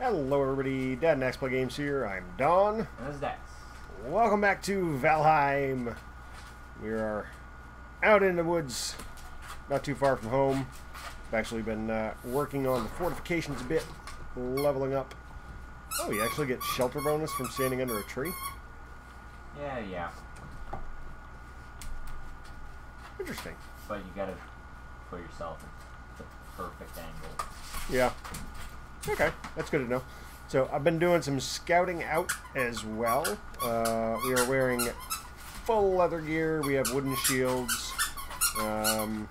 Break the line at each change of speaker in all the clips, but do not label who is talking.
Hello everybody, Dad and Play Games here. I'm Don.
And this is Dex.
Welcome back to Valheim. We are out in the woods, not too far from home. I've actually been uh, working on the fortifications a bit, leveling up. Oh, you actually get shelter bonus from standing under a tree?
Yeah, yeah.
Interesting.
But you gotta put yourself in the perfect angle.
Yeah. Okay, that's good to know. So I've been doing some scouting out as well. Uh, we are wearing full leather gear. We have wooden shields. Um,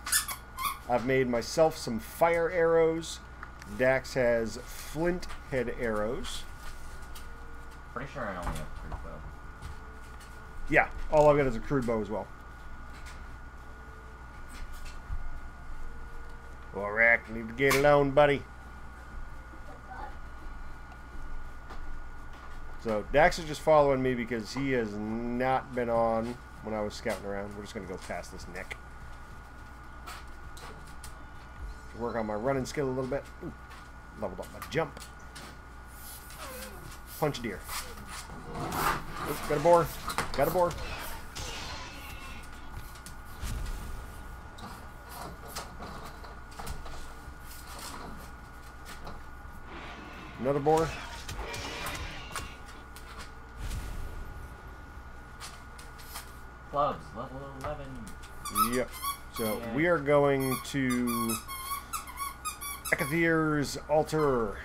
I've made myself some fire arrows. Dax has flint head arrows.
Pretty sure I only have three bow.
Yeah, all I've got is a crude bow as well. Alright, need to get alone, buddy. So Dax is just following me because he has not been on when I was scouting around. We're just going to go past this neck. Work on my running skill a little bit. Ooh, leveled up my jump. Punch a deer. Oops, got a boar. Got a boar. Another boar.
Clubs, level 11.
Yep. So
Yeah.
we are going to Eikthyr's altar,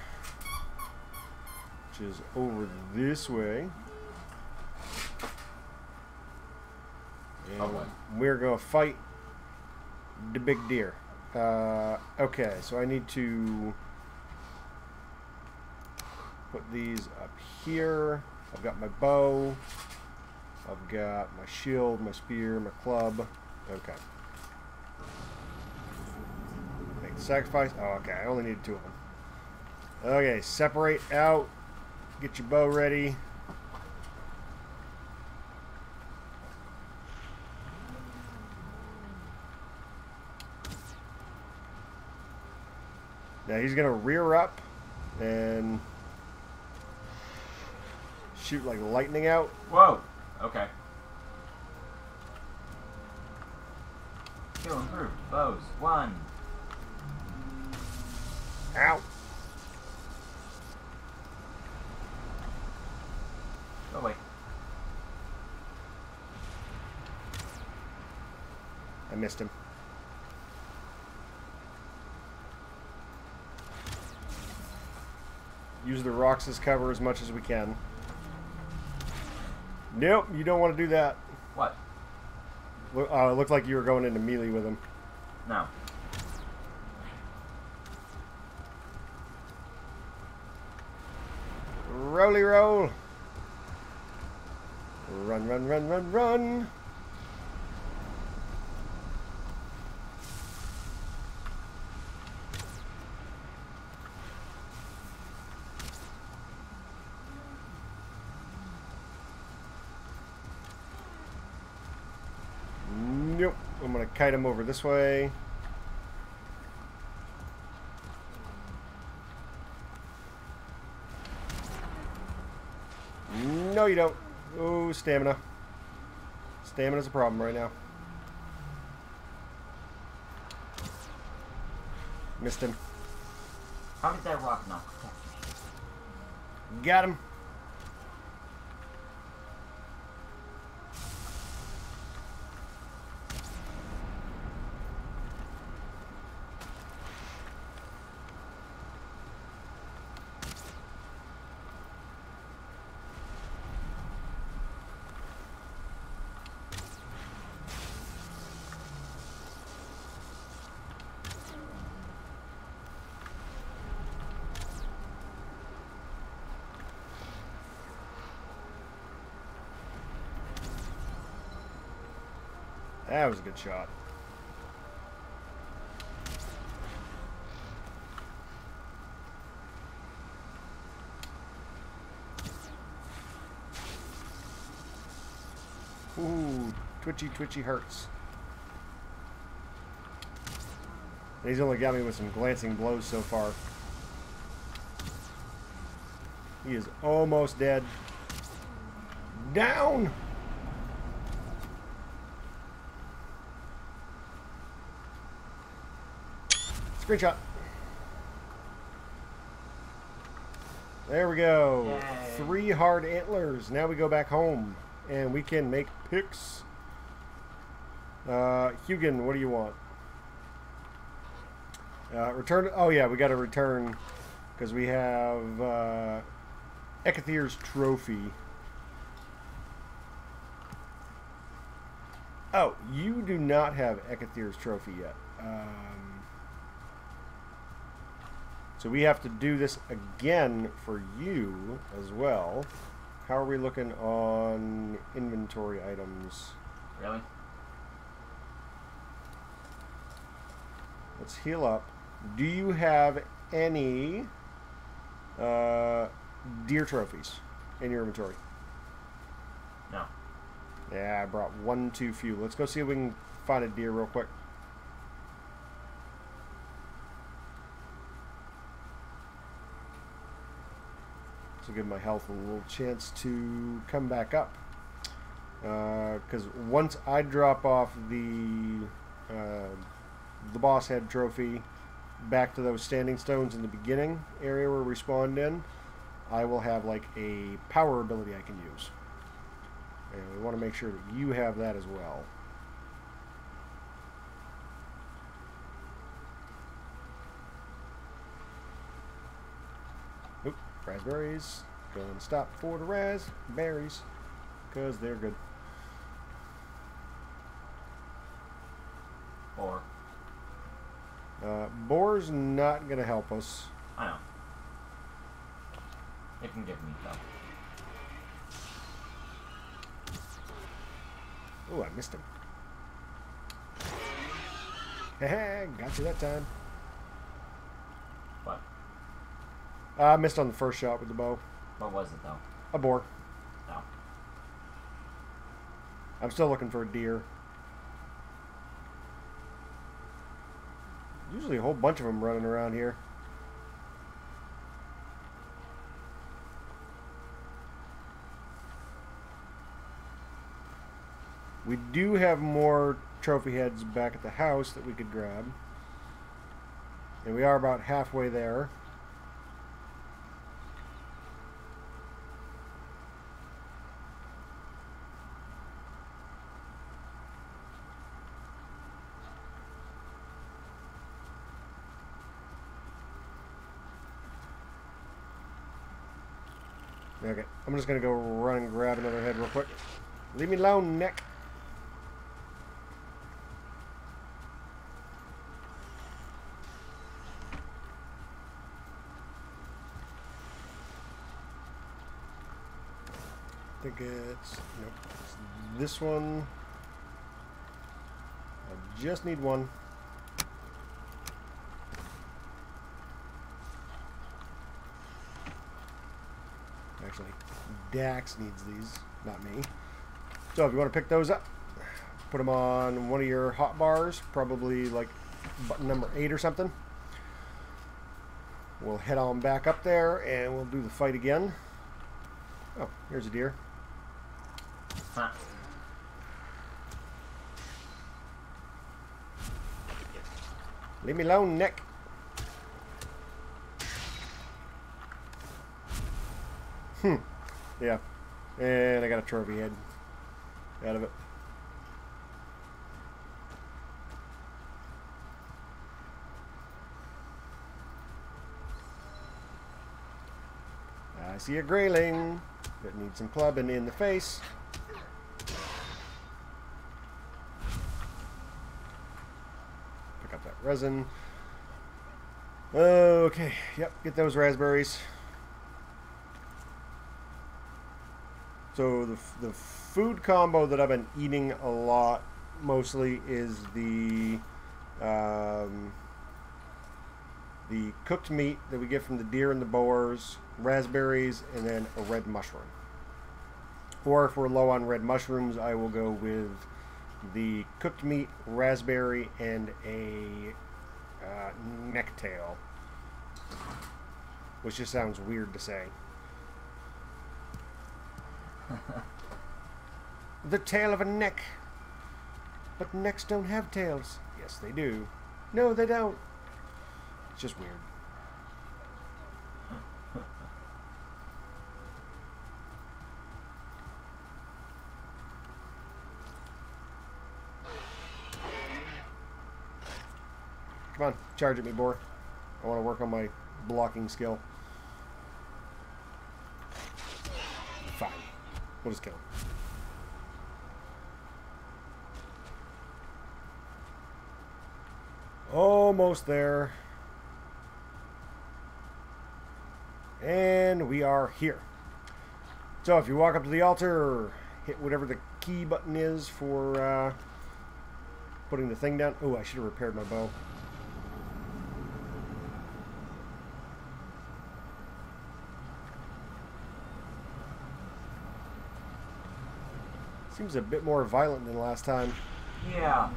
which is over this way. And
boy.
we're going to fight the big deer. Uh, okay, so I need to put these up here. I've got my bow. I've got my shield, my spear, my club. Okay. Make the sacrifice. Oh, okay. I only need two of them. Okay, separate out. Get your bow ready. Now he's gonna rear up and shoot like lightning out.
Whoa! Okay. Skill improved. Bows. One.
Ow!
Oh, wait.
I missed him. Use the rocks as cover as much as we can. Nope, you don't want to do that.
What?
Lo- Uh, it looked like you were going into melee with him.
No.
Roly roll. Run, run, run, run, run. Nope. I'm going to kite him over this way. No, you don't. Oh, stamina. Stamina's a problem right now. Missed him.
How did that rock not protect me?
Got him. That was a good shot. Ooh, twitchy, twitchy hurts. He's only got me with some glancing blows so far. He is almost dead. Down! Screenshot. There we go.
Yay.
Three hard antlers. Now we go back home and we can make picks. Uh, Hugin, what do you want? Uh, return. Oh yeah, we got to return because we have uh, Eikthyr's trophy. Oh, you do not have Eikthyr's trophy yet. Um, so we have to do this again for you as well. How are we looking on inventory items?
Really?
Let's heal up. Do you have any uh, deer trophies in your inventory?
No.
Yeah, I brought one too few. Let's go see if we can find a deer real quick. To give my health a little chance to come back up. Because once I drop off the uh, the boss head trophy back to those standing stones in the beginning area where we spawned in, I will have like a power ability I can use. And we want to make sure that you have that as well. Oop, raspberries. Going to stop for the raspberries because they're good.
Or
Uh, boar's not going to help us.
I know. It can give me though.
Oh, I missed him. Haha, got you that time.
What?
Uh, I missed on the first shot with the bow.
What was it though?
A boar.
No.
I'm still looking for a deer. Usually a whole bunch of them running around here. We do have more trophy heads back at the house that we could grab. And we are about halfway there. Okay, I'm just gonna go run and grab another head real quick. Leave me alone, Nick. I think it's nope. It's this one. I just need one. Actually, Dax needs these, not me. So if you want to pick those up, put them on one of your hot bars, probably like button number eight or something. We'll head on back up there and we'll do the fight again. Oh, here's a deer.
Huh.
Leave me alone, Nick. Hmm. Yeah. And I got a trophy head out of it. I see a greyling that needs some clubbing in the face. Pick up that resin. Okay, yep, get those raspberries. So the, the food combo that I've been eating a lot mostly is the um, the cooked meat that we get from the deer and the boars, raspberries, and then a red mushroom. Or if we're low on red mushrooms, I will go with the cooked meat, raspberry, and a uh, necktail. Which just sounds weird to say. the tail of a neck. But necks don't have tails. Yes, they do. No, they don't. It's just weird. Come on, charge at me, boar. I want to work on my blocking skill. Fine. We'll just kill him. Almost there. And we are here. So if you walk up to the altar, hit whatever the key button is for uh, putting the thing down. Oh, I should have repaired my bow. Seems a bit more violent than last time.
Yeah.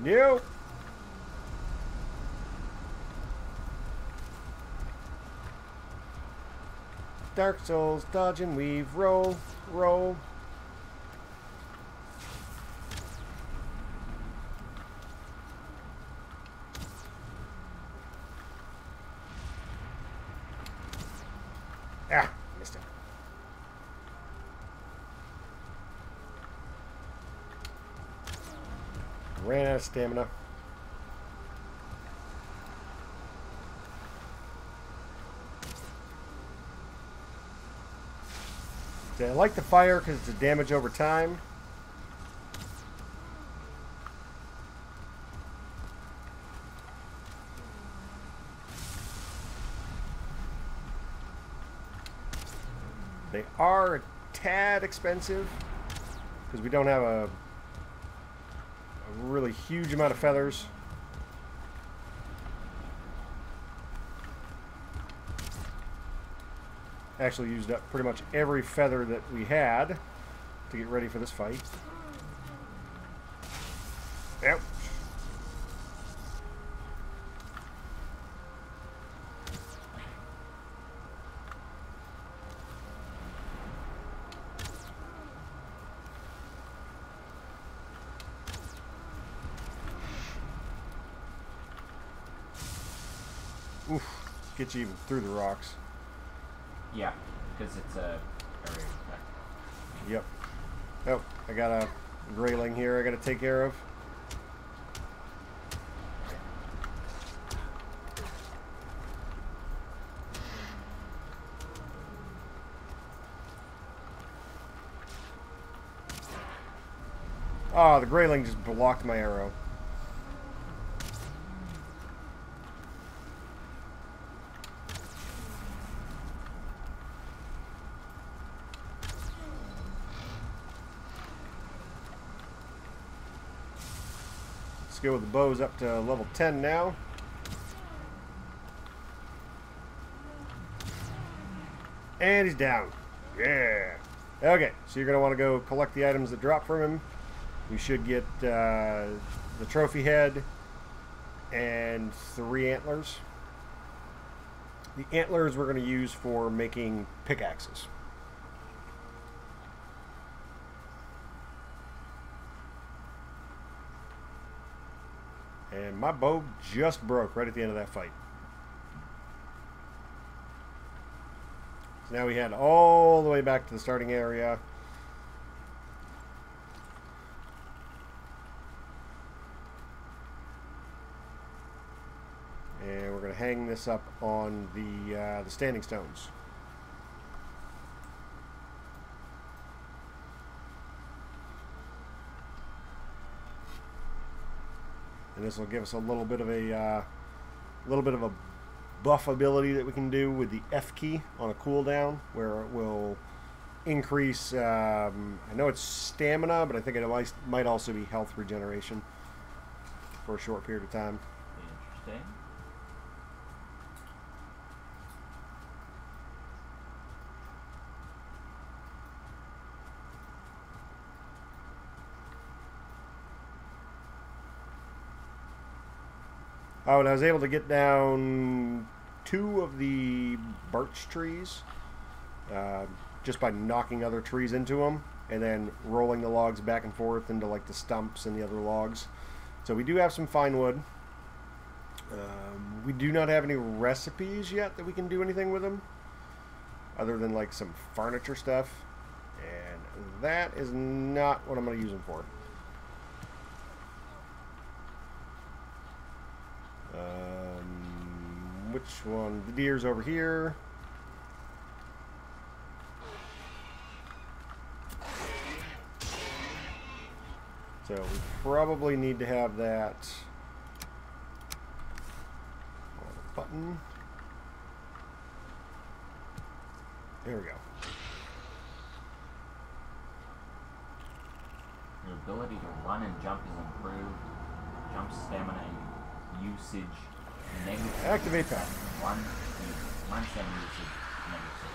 Nope. Dark Souls, dodge and weave, roll, roll. Ah, missed him. Ran out of stamina. I like the fire because it's a damage over time. They are a tad expensive because we don't have a, a really huge amount of feathers. Actually used up pretty much every feather that we had to get ready for this fight. Yep. Oof. Get you even through the rocks.
Yeah, because it's a area effect.
Yep. Oh, I got a greyling here I gotta take care of. Oh, the greyling just blocked my arrow. Go with the bows up to level 10 now. And he's down. Yeah. Okay, so you're going to want to go collect the items that drop from him. We should get uh, the trophy head and three antlers. The antlers we're going to use for making pickaxes. And my bow just broke right at the end of that fight. So now we head all the way back to the starting area. And we're going to hang this up on the, uh, the standing stones. And this will give us a little bit of a uh, little bit of a buff ability that we can do with the F key on a cooldown, where it will increase. Um, I know it's stamina, but I think it might might also be health regeneration for a short period of time.
Interesting.
Oh, and I was able to get down two of the birch trees uh, just by knocking other trees into them and then rolling the logs back and forth into like the stumps and the other logs. So we do have some fine wood. Um, we do not have any recipes yet that we can do anything with them other than like some furniture stuff. And that is not what I'm going to use them for. Um, which one? The deer's over here. So we probably need to have that button. There we go.
Your ability to run and jump is improved. Jump stamina usage negative.
Activate that.
One, one stamina usage negative.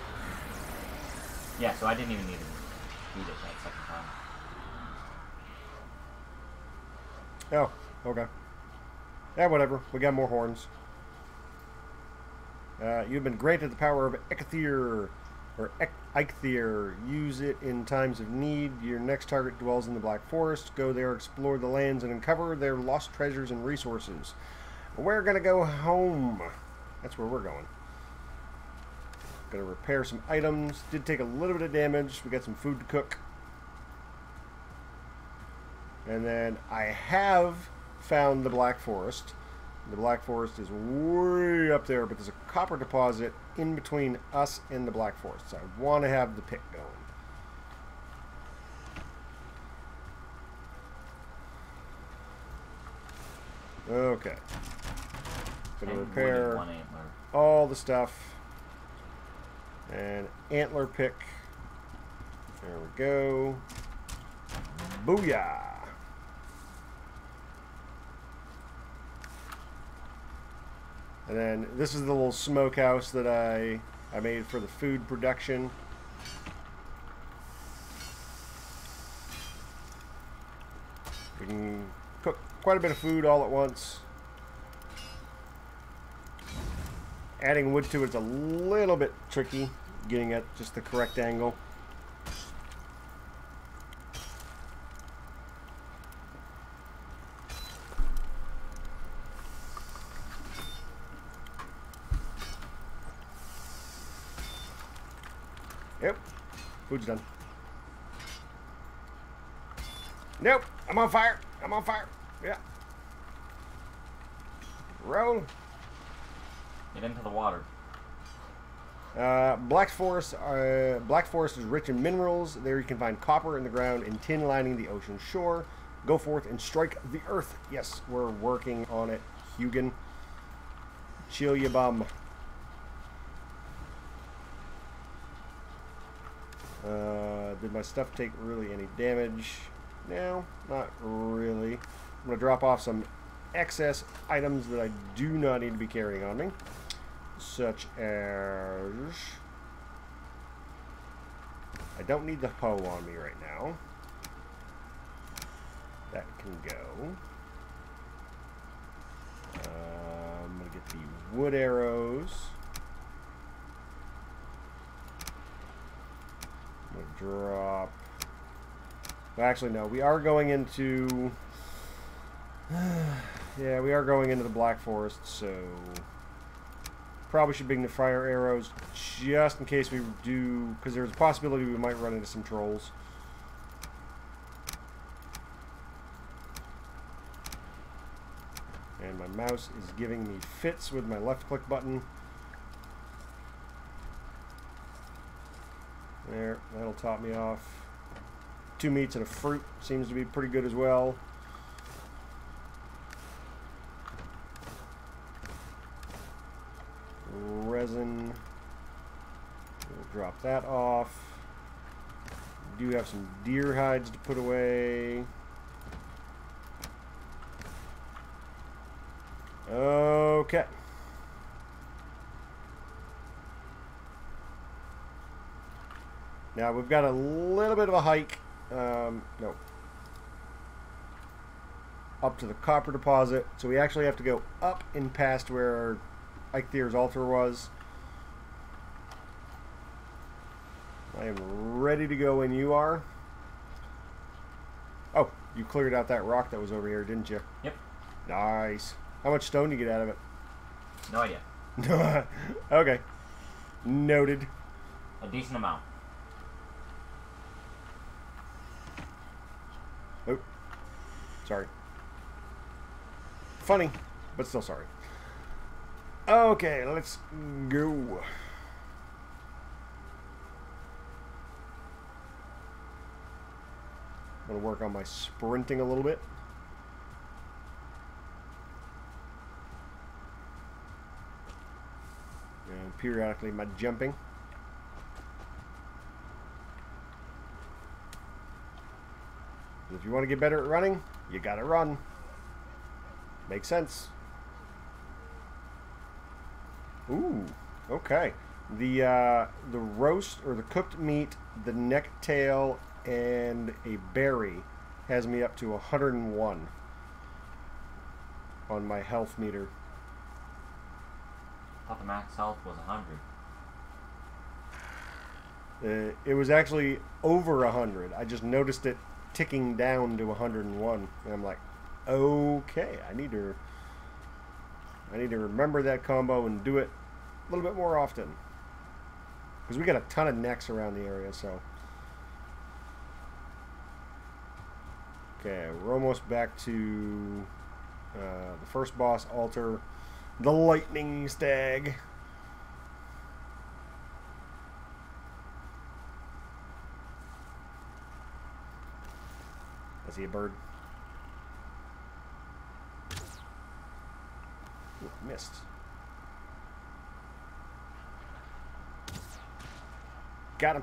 Yeah, so I didn't even need to do this that second time.
Oh, okay. Yeah, whatever. We got more horns. Uh, you've been granted the power of Ecthir, or Ek- Eikthyr. Use it in times of need. Your next target dwells in the Black Forest. Go there, explore the lands, and uncover their lost treasures and resources. We're gonna go home. That's where we're going. Gonna repair some items. Did take a little bit of damage. We got some food to cook. And then I have found the Black Forest. The Black Forest is way up there, but there's a copper deposit in between us and the Black Forest. So I want to have the pick going. Okay. Gonna
And wood and
repair
one
all the stuff. And antler pick. There we go. Booyah! And then this is the little smokehouse that I I made for the food production. We can cook quite a bit of food all at once. Adding wood to it's a little bit tricky, getting at just the correct angle. Yep, food's done. Nope, I'm on fire. I'm on fire. Yeah. Roll.
Get into the water.
Uh, Black Forest. Uh, Black Forest is rich in minerals. There you can find copper in the ground and tin lining the ocean shore. Go forth and strike the earth. Yes, we're working on it, Hugin. Chill ya bum. Uh, did my stuff take really any damage? No, not really. I'm gonna drop off some excess items that I do not need to be carrying on me such as I don't need the hoe on me right now. That can go. Uh, I'm gonna get the wood arrows. I'm gonna drop. Well, Actually, no. We are going into. yeah, we are going into the Black Forest, so probably should bring the fire arrows just in case we do, because there's a possibility we might run into some trolls. And my mouse is giving me fits with my left click button. There, that'll top me off. Two meats and a fruit seems to be pretty good as well. resin. We'll drop that off. Do have some deer hides to put away. Okay. Now we've got a little bit of a hike. Um, no. up to the copper deposit. So we actually have to go up and past where Eikthyr altar was. I am ready to go when you are. Oh, you cleared out that rock that was over here, didn't you?
Yep.
Nice. How much stone do you get out of it?
No idea.
okay. Noted.
A decent amount.
Sorry. Funny, but still sorry. Okay, let's go. I'm going to work on my sprinting a little bit. And periodically my jumping. If you want to get better at running, you gotta run. Makes sense. Ooh, okay. The uh, the roast or the cooked meat, the neck tail, and a berry has me up to 101 on my health meter.
I thought the max health was 100.
Uh, it was actually over 100. I just noticed it ticking down to 101, and I'm like, okay, I need to I need to remember that combo and do it a little bit more often. Because we got a ton of necks around the area, so. Okay, we're almost back to uh, the first boss altar, the Lightning Stag. I he a bird. Ooh, missed. Got him.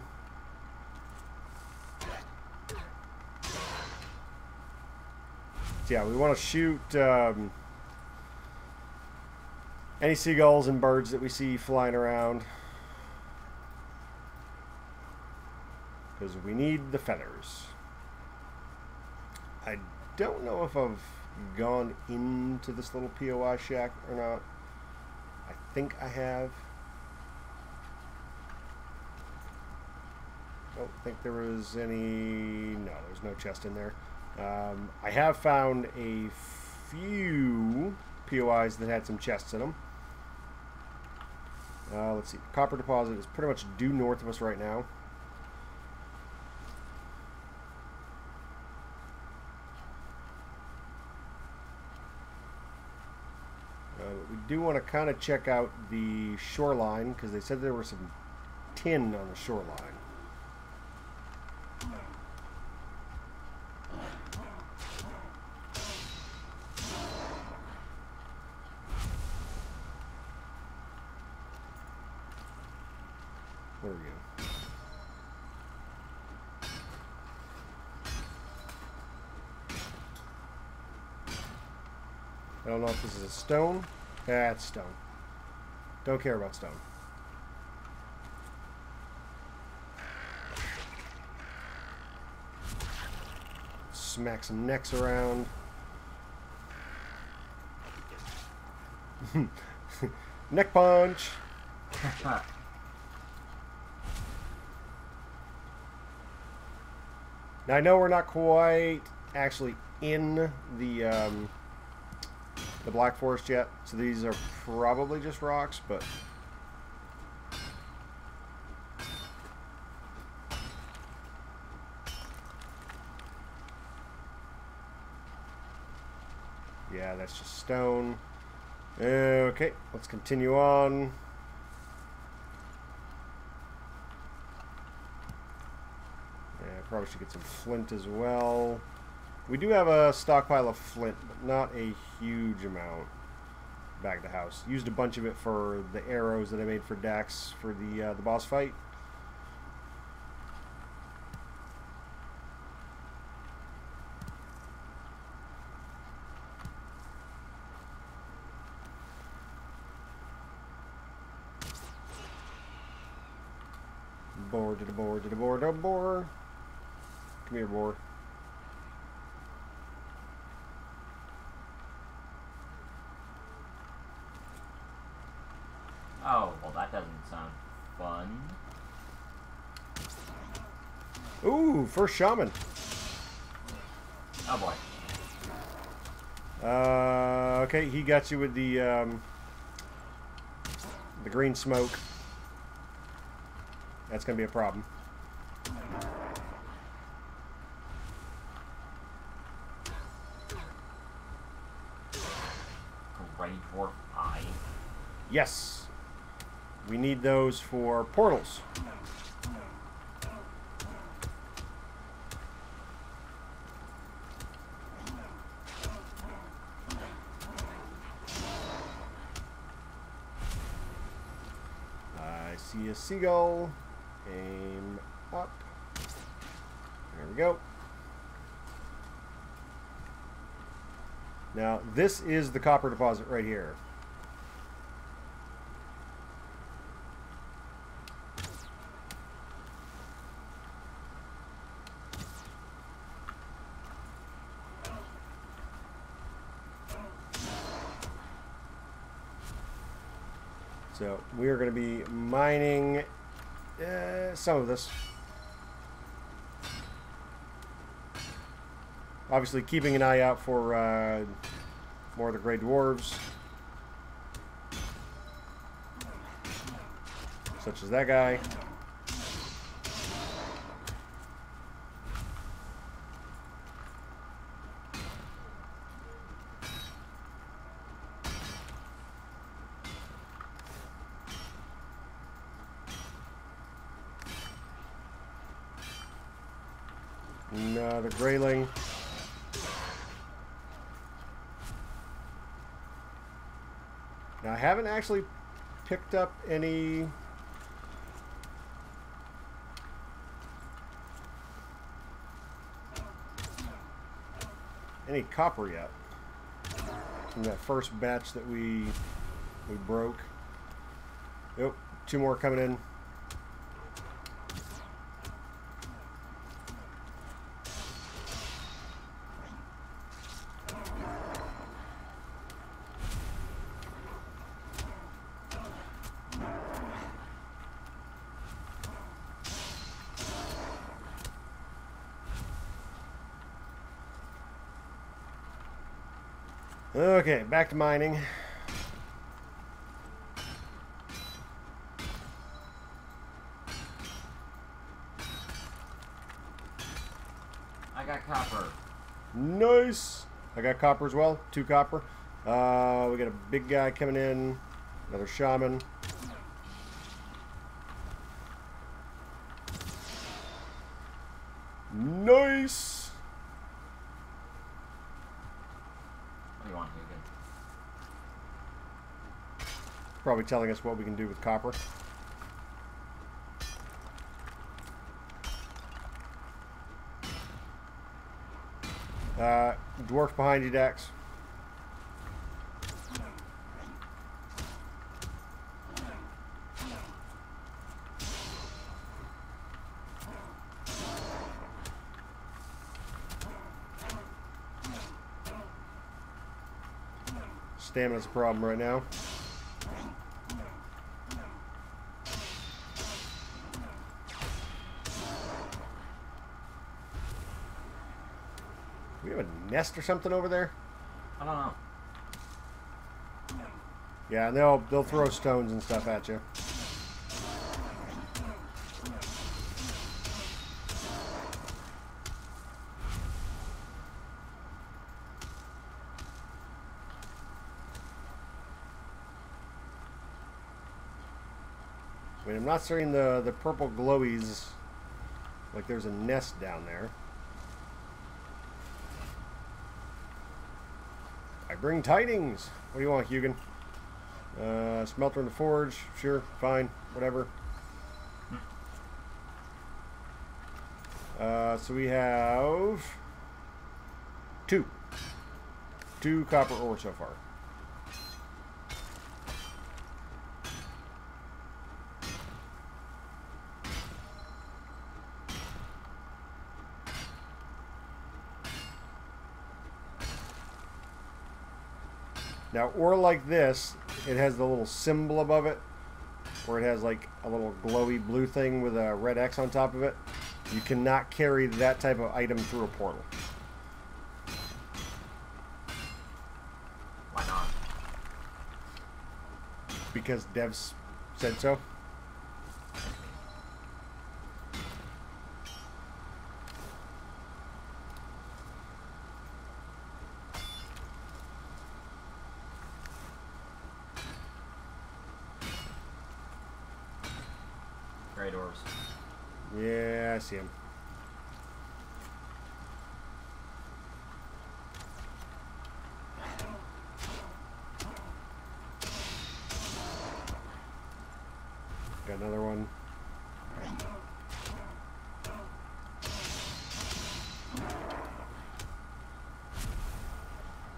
Yeah, we want to shoot um, any seagulls and birds that we see flying around. Because we need the feathers. Don't know if I've gone into this little POI shack or not. I think I have. Don't think there was any. No, there's no chest in there. Um, I have found a few POIs that had some chests in them. Uh, let's see. Copper deposit is pretty much due north of us right now. Uh, we do want to kind of check out the shoreline because they said there was some tin on the shoreline. I don't know if this is a stone. That's stone. Don't care about stone. Smack some necks around. Neck punch. Now I know we're not quite actually in the um, the Black Forest yet, so these are probably just rocks, but yeah, that's just stone. Okay, let's continue on. Yeah, probably should get some flint as well. We do have a stockpile of flint, but not a huge amount back at the house. Used a bunch of it for the arrows that I made for Dax for the uh, the boss fight. Boar to the boar to the boar to the boar. Come here, boar.
Oh, well, that doesn't sound fun.
Ooh, first shaman.
Oh boy.
Uh, okay, he got you with the um, the green smoke. That's gonna be a problem.
Grey Dwarf Eye.
Yes, we need those for portals. I see a seagull. Aim up. There we go. Now, this is the copper deposit right here. So we are going to be mining uh, some of this. Obviously, keeping an eye out for uh, more of the gray dwarves, such as that guy. Another greyling. Now, I haven't actually picked up any... any copper yet from that first batch that we we broke. Yep, two more coming in. Okay, back to mining.
I got copper.
Nice. I got copper as well. Two copper. Uh, we got a big guy coming in. Another shaman. Nice.
What do you want, Hugin?
Probably telling us what we can do with copper. Uh, dwarf behind you, Dax. Stamina's a problem right now. We have a nest or something over there?
I don't know.
Yeah, and they'll they'll throw stones and stuff at you. I mean, I'm not seeing the the purple glowies. Like there's a nest down there. I bring tidings. What do you want, Hugin? Uh, smelter in the forge. Sure, fine, whatever. Uh, so we have two, two copper ore so far. Now, or like this, it has the little symbol above it. where it has like a little glowy blue thing with a red X on top of it. You cannot carry that type of item through a portal.
Why not?
Because devs said so.
Great orbs.
Yeah, I see him. Got another one.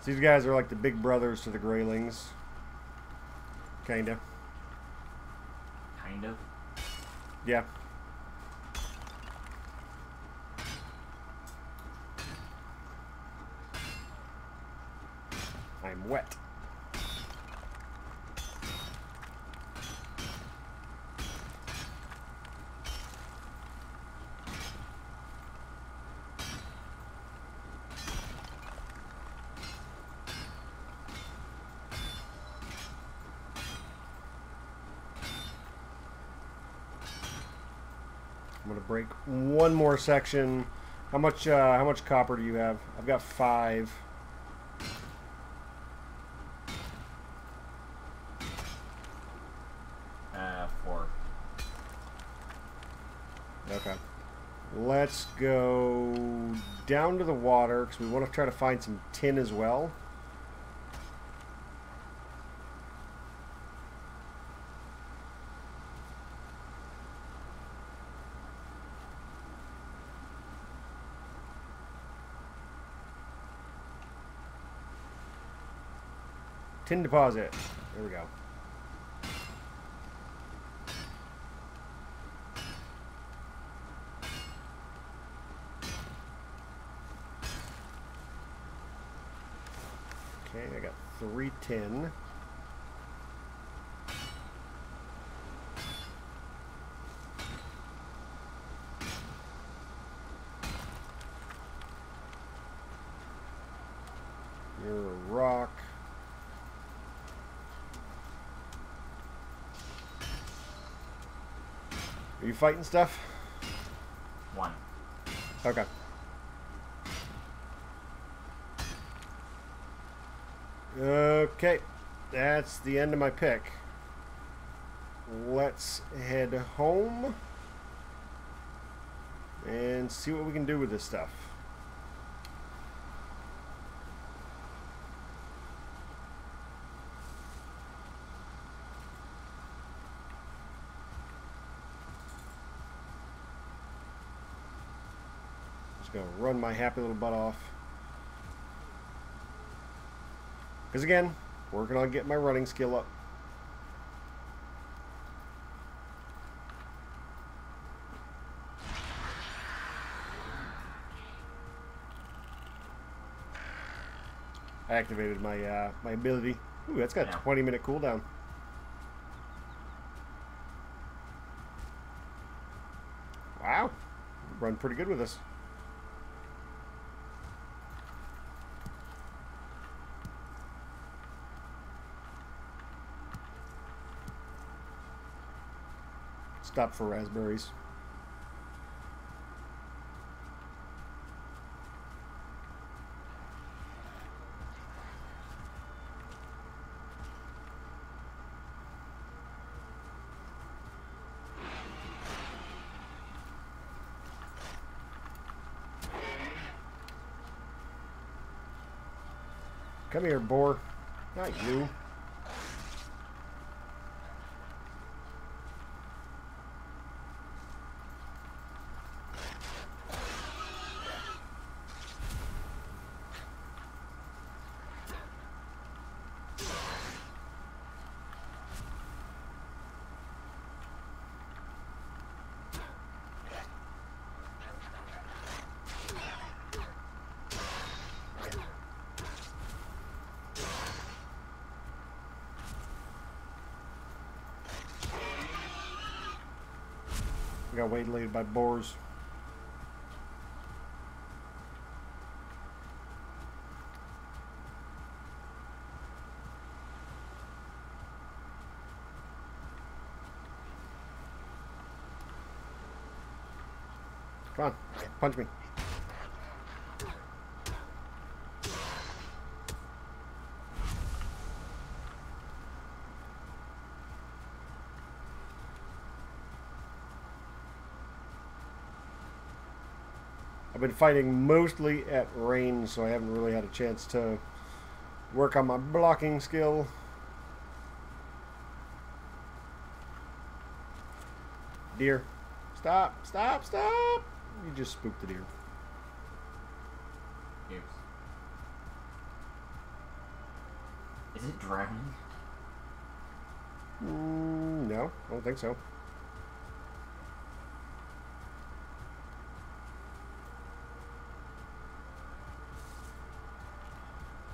These guys are like the big brothers to the Greylings. Kinda.
Kind of.
Yeah. I'm wet. I'm gonna break section. How much? Uh, how much copper do you have? I've got five.
Uh, four.
Okay. Let's go down to the water because we want to try to find some tin as well. Tin deposit. There we go. Okay, I got three tin. You're a rock. Are you fighting stuff?
One.
Okay. Okay, that's the end of my pick. Let's head home and see what we can do with this stuff. Just gonna run my happy little butt off. Because again, working on getting my running skill up. I activated my uh, my ability. Ooh, that's got a 20 minute cooldown. Wow, run pretty good with this. Stop for raspberries. Come here, boar. Not you. Got waylaid by boars. Come on, punch me. Been fighting mostly at range, so I haven't really had a chance to work on my blocking skill. Deer. Stop, stop, stop! You just spooked the deer.
Oops. Is it drowning?
Mm, no, I don't think so.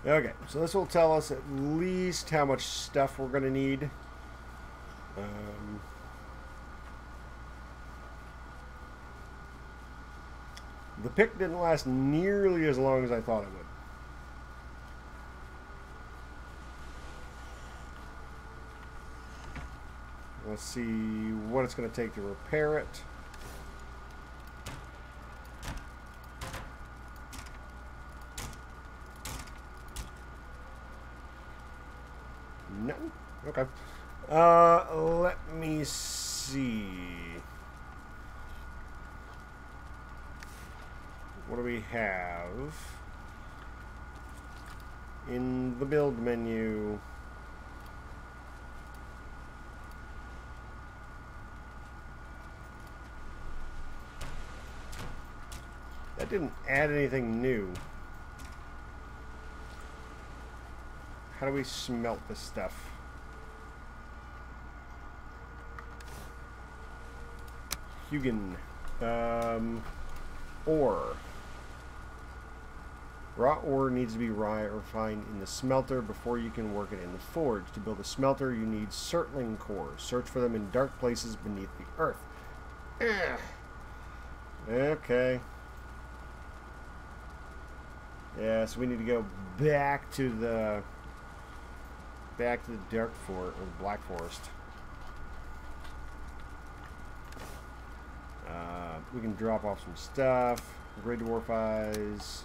Okay, so this will tell us at least how much stuff we're going to need. Um, the pick didn't last nearly as long as I thought it would. Let's see what it's going to take to repair it. No. Okay. Uh, let me see. What do we have in the build menu? That didn't add anything new. How do we smelt this stuff? Hugin. Um, ore. Raw ore needs to be refined in the smelter before you can work it in the forge. To build a smelter, you need surtling cores. Search for them in dark places beneath the earth. Ugh. Okay. Yeah, so we need to go back to the back to the dark forest or the black forest. Uh, we can drop off some stuff. Grey dwarf eyes.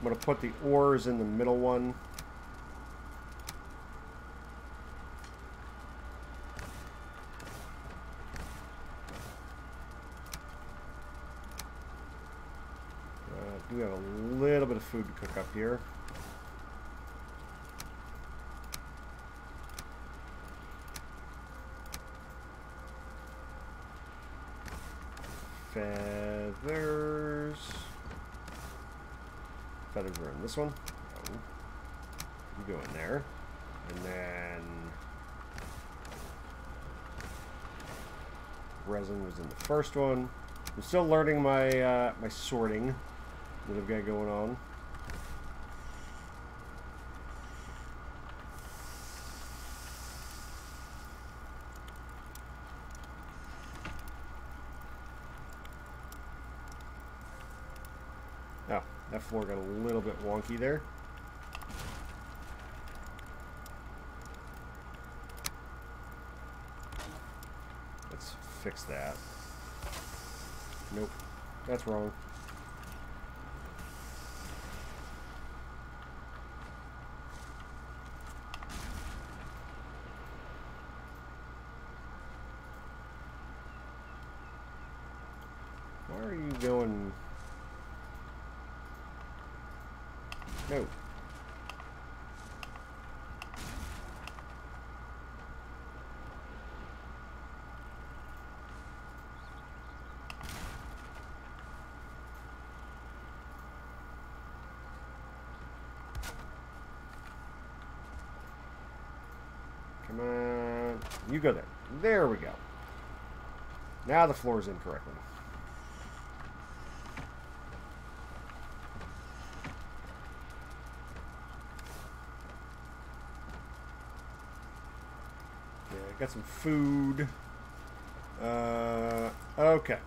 I'm gonna put the ores in the middle one. Uh, do have a little bit of food to cook up here. Feathers. Feathers are in this one. Oh. You go in there. And then resin was in the first one. I'm still learning my uh, my sorting that I've got going on. Oh, that floor got a wonky there. Let's fix that. Nope, that's wrong. Why are you going... No. Come on. You go there. There we go. Now the floor is in correctly. got some food. Uh, okay.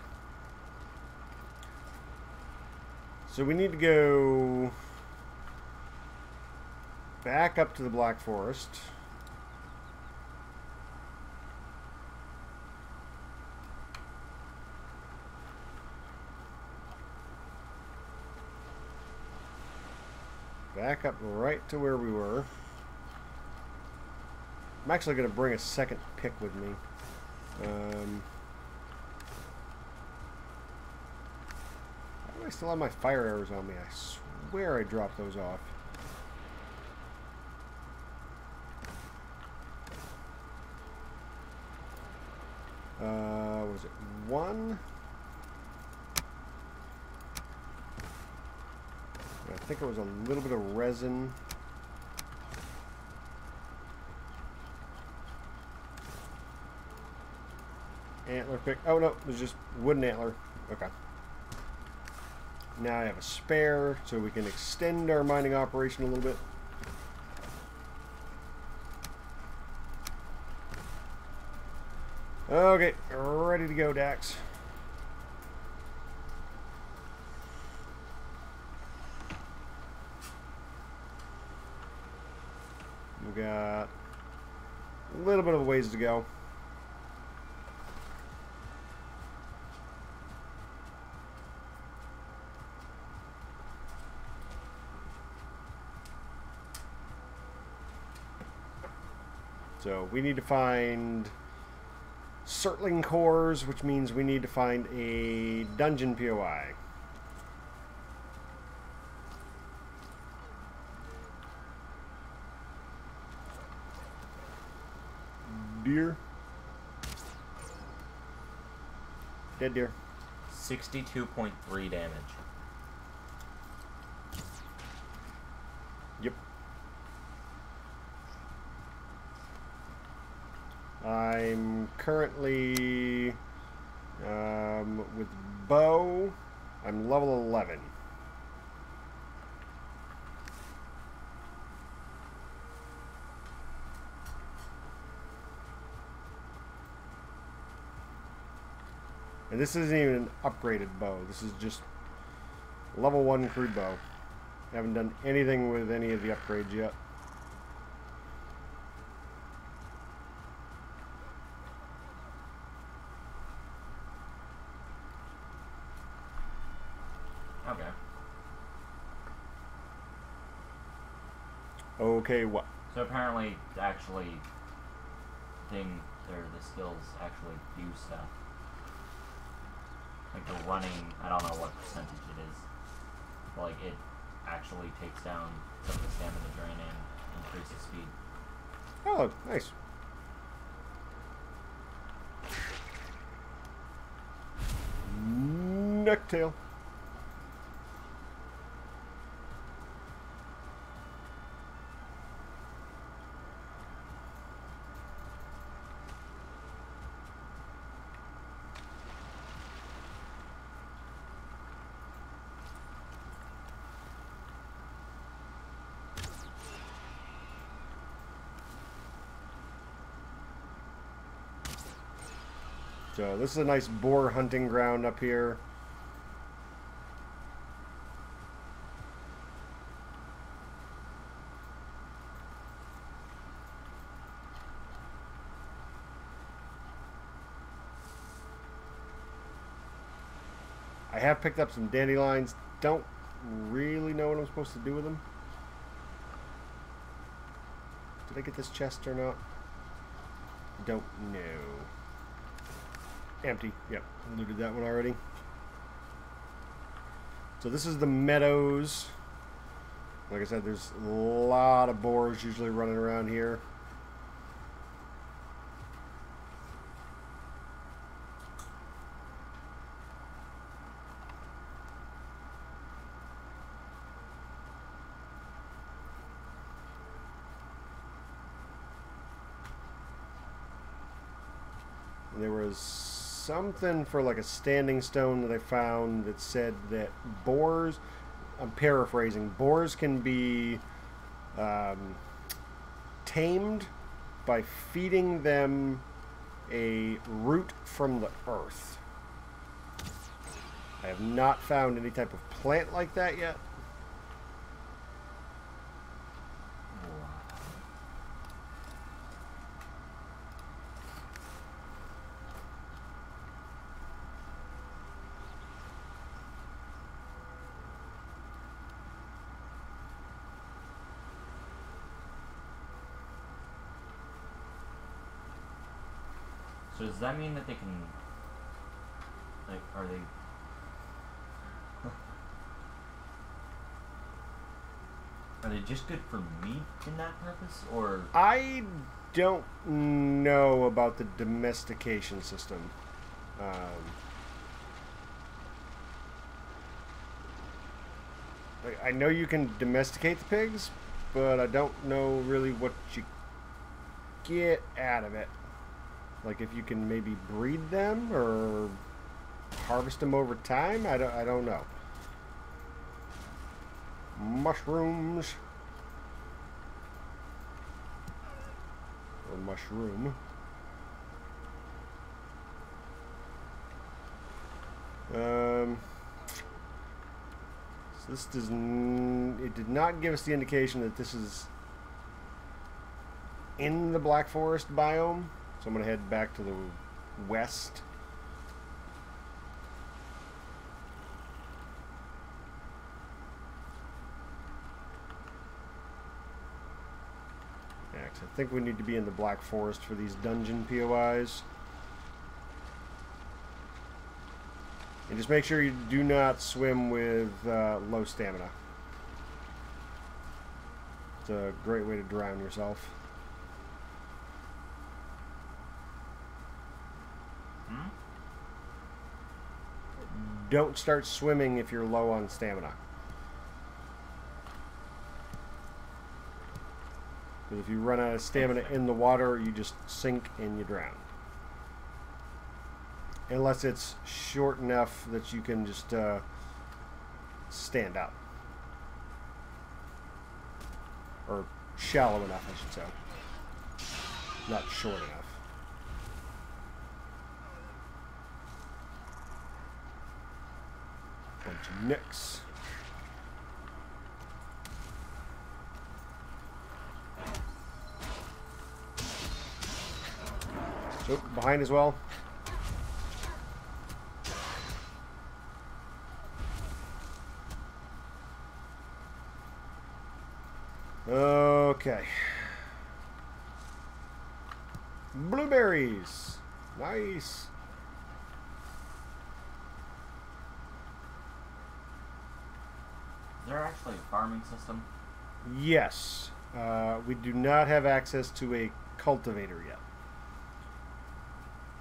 So we need to go back up to the Black Forest. Back up right to where we were. I'm actually going to bring a second pick with me. Um, I still have my fire arrows on me? I swear I dropped those off. Uh, was it one? I think it was a little bit of resin. Antler pick. Oh no, it was just wooden antler. Okay. Now I have a spare, so we can extend our mining operation a little bit. Okay, ready to go, Dax. We got a little bit of a ways to go. So we need to find Surtling cores, which means we need to find a dungeon POI. Deer. Dead deer.
62.3 damage.
Yep. I'm currently um, with bow. I'm level 11. And this isn't even an upgraded bow. This is just level 1 crude bow. Haven't done anything with any of the upgrades yet.
Okay.
Okay, what?
So apparently, actually, thing or the skills actually do stuff. Like the running, I don't know what percentage it is. But like it actually takes down some of the stamina drain and increases speed.
Oh, nice. Necktail. So this is a nice boar hunting ground up here. I have picked up some dandelions. Don't really know what I'm supposed to do with them. Did I get this chest or not? Don't know. Empty. Yep, looted that one already. So this is the meadows. Like I said, there's a lot of boars usually running around here. And there was something for like a standing stone that I found that said that boars, I'm paraphrasing, boars can be um, tamed by feeding them a root from the earth. I have not found any type of plant like that yet.
So does that mean that they can, like, are they? Are they just good for meat in that purpose, or
I don't know about the domestication system. Um, like, I know you can domesticate the pigs, but I don't know really what you get out of it. Like if you can maybe breed them or harvest them over time, I don't, I don't know. Mushrooms. Or mushroom. Um, so this does. It did not give us the indication that this is in the Black Forest biome. So I'm gonna head back to the west. Next, I think we need to be in the Black Forest for these dungeon POIs. And just make sure you do not swim with uh, low stamina. It's a great way to drown yourself.
hmm?
Don't start swimming if you're low on stamina. Because if you run out of stamina in the water, you just sink and you drown. Unless it's short enough that you can just uh, stand up. Or shallow enough, I should say. Not short enough. Bunch of behind as well. Okay. Blueberries. Nice.
Is there actually a farming system?
Yes. Uh, we do not have access to a cultivator yet.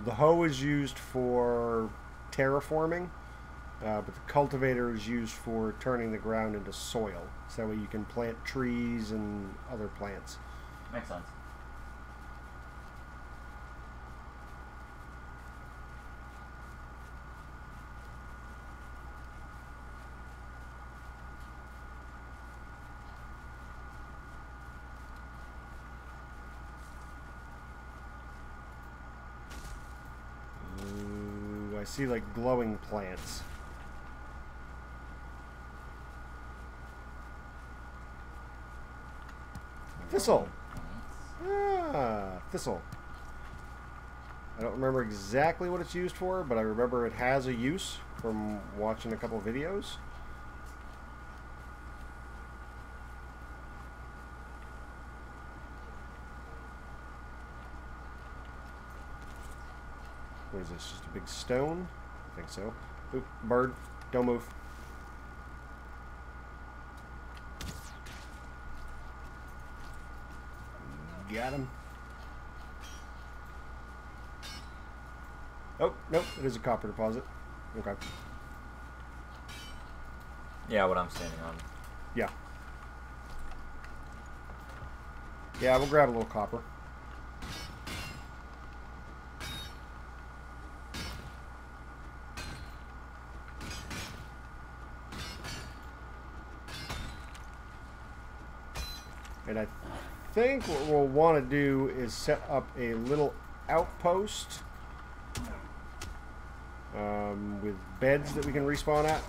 The hoe is used for terraforming, uh, but the cultivator is used for turning the ground into soil. So that way you can plant trees and other plants.
Makes sense.
Ooh, I see like glowing plants. Thistle. Ah, thistle. I don't remember exactly what it's used for, but I remember it has a use from watching a couple videos. Is this? Just a big stone? I think so. Oop, bird. Don't move. Got him. Oh, nope. It is a copper deposit. Okay.
Yeah, what I'm standing on.
Yeah. Yeah, we'll grab a little copper. And I think what we'll want to do is set up a little outpost um, with beds that we can respawn at.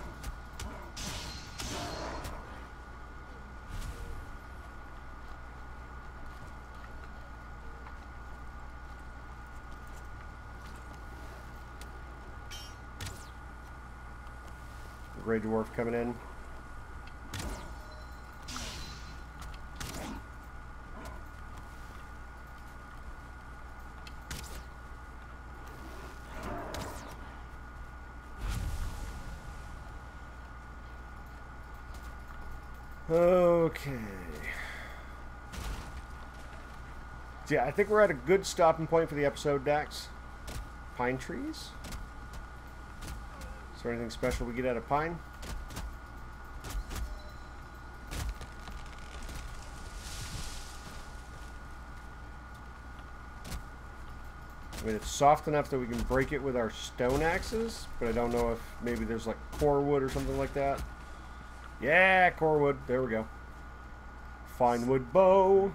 Grey Dwarf coming in. Okay. Yeah, I think we're at a good stopping point for the episode, Dax. Pine trees? Is there anything special we get out of pine? I mean, it's soft enough that we can break it with our stone axes, but I don't know if maybe there's like core wood or something like that. Yeah, core wood. There we go. Fine wood bow.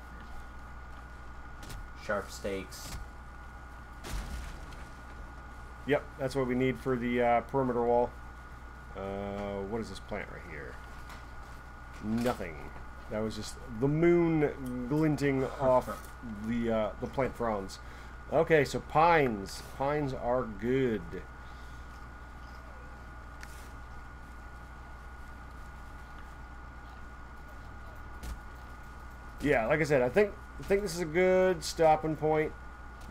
Sharp stakes.
Yep, that's what we need for the uh, perimeter wall. Uh, what is this plant right here? Nothing. That was just the moon glinting off the uh, the plant fronds. Okay, so pines. Pines are good. Yeah, like I said, I think I think this is a good stopping point.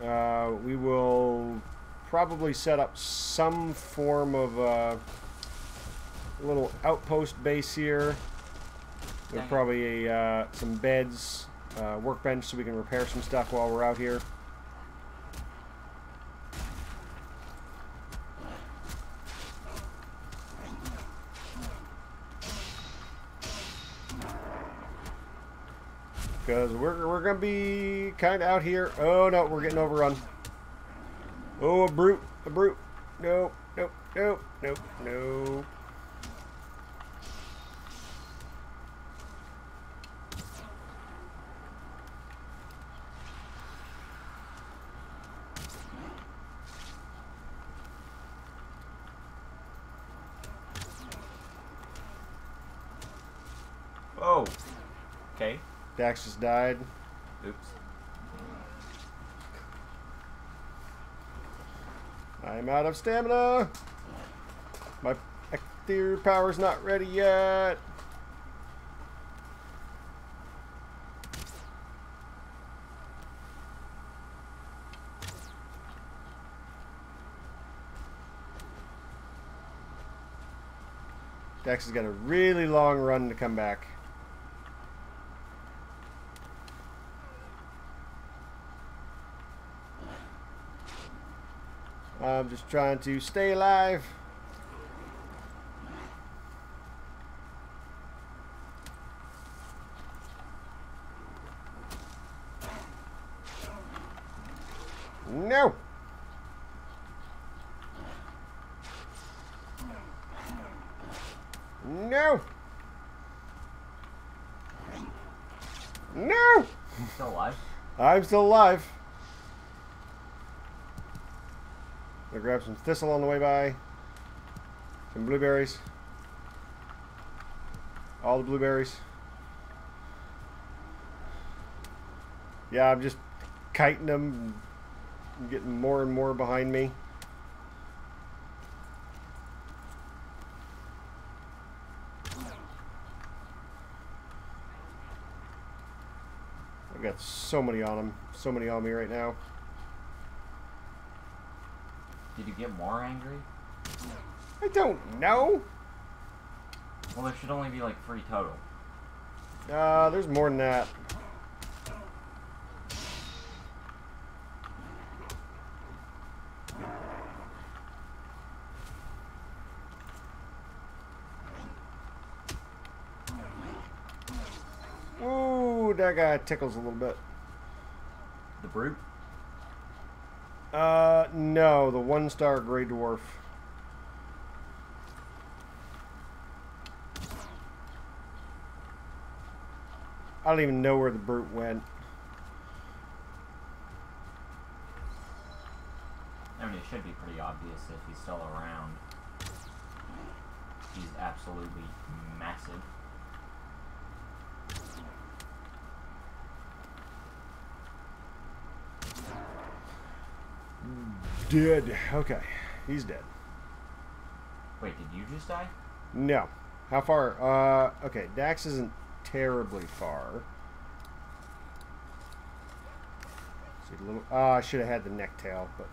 Uh, we will probably set up some form of a little outpost base here. With probably a, uh, some beds, uh, workbench, so we can repair some stuff while we're out here. Because we're, we're going to be kind of out here. Oh, no, we're getting overrun. Oh, a brute. A brute. Nope, nope, nope, nope, nope.
Oh. Okay.
Dax just died.
Oops.
I'm out of stamina. My exterior power's not ready yet. Dex has got a really long run to come back. I'm just trying to stay alive. No. No. No.
Still alive?
I'm still alive. Gonna grab some thistle on the way by. Some blueberries. All the blueberries. Yeah, I'm just kiting them, getting more and more behind me. I've got so many on them, so many on me right now.
Did you get more angry?
I don't know.
Well, there should only be like three total.
Uh, there's more than that. Ooh, that guy tickles a little bit.
The brute?
Uh, no, the one star gray dwarf. I don't even know where the brute went.
I mean, it should be pretty obvious if he's still around. He's absolutely massive.
Dead. Okay. He's dead.
Wait, did you just die?
No. How far? Uh, okay. Dax isn't terribly far. See a little. Ah, I should have had the neck tail, but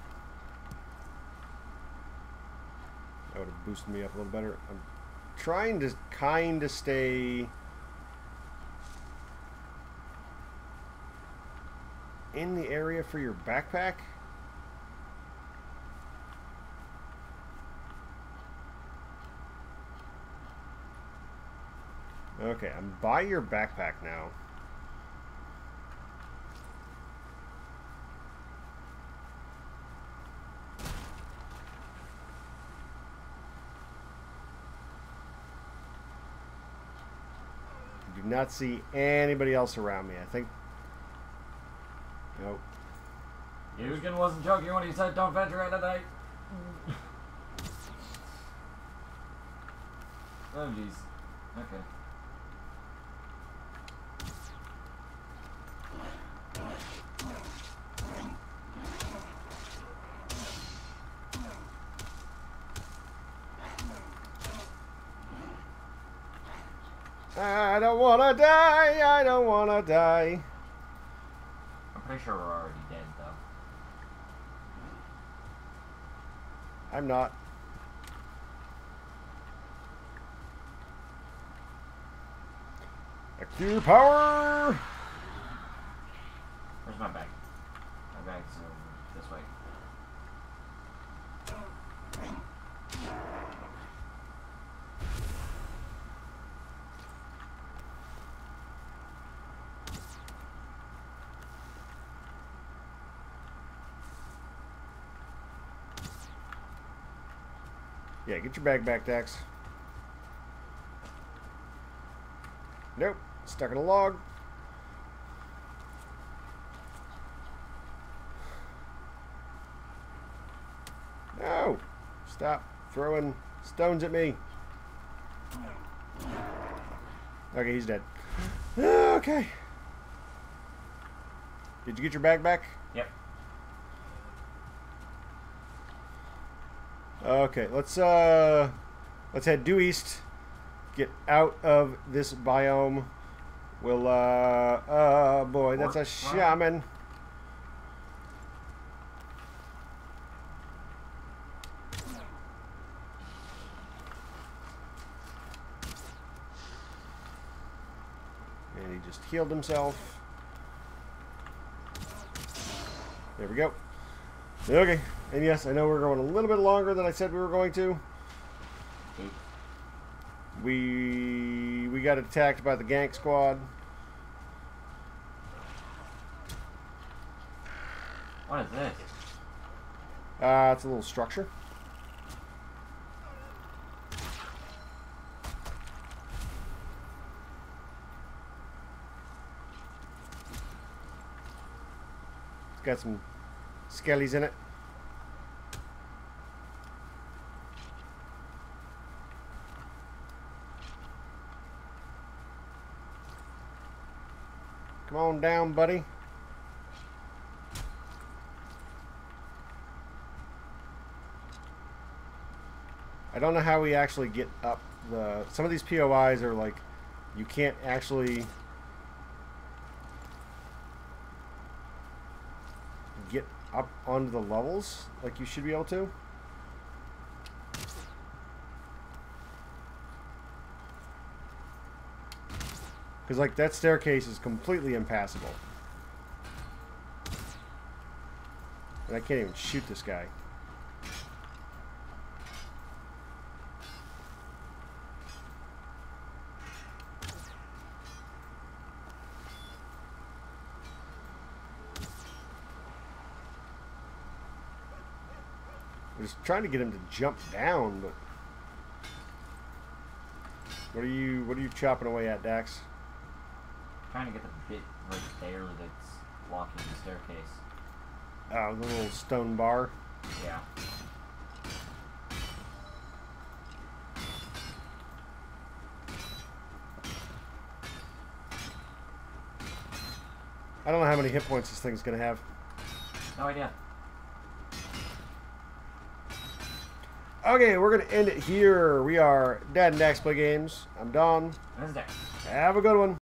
that would have boosted me up a little better. I'm trying to kind of stay in the area for your backpack. Okay, I'm by your backpack now. I Do not see anybody else around me. I think. Nope.
Hugin wasn't joking when he said don't venture out at night. Mm. oh jeez. Okay.
I don't wanna die. I don't wanna die.
I'm pretty sure we're already dead though.
I'm not. Active power.
Where's my bag? My bag's over this way.
Get your bag back, Dax. Nope. Stuck in a log. No! Stop throwing stones at me. Okay, he's dead. Okay. Did you get your bag back?
Yep.
Okay, let's uh let's head due east. Get out of this biome. We'll uh uh boy, that's a shaman. And he just healed himself. There we go. Okay. And yes, I know we're going a little bit longer than I said we were going to. We we got attacked by the gank squad.
What is this?
Uh, it's a little structure. It's got some skellies in it. Come on down, buddy. I don't know how we actually get up the. Some of these POIs are like, you can't actually get up onto the levels like you should be able to. Because like that staircase is completely impassable. And I can't even shoot this guy. was trying to get him to jump down, but what are you what are you chopping away at, Dax?
Trying to get the bit right there that's blocking the staircase.
Uh, the little stone bar.
Yeah.
I don't know how many hit points this thing's gonna have.
No idea.
Okay, we're gonna end it here. We are Dad and Dax Play Games. I'm Don.
This is Dex.
Have a good one.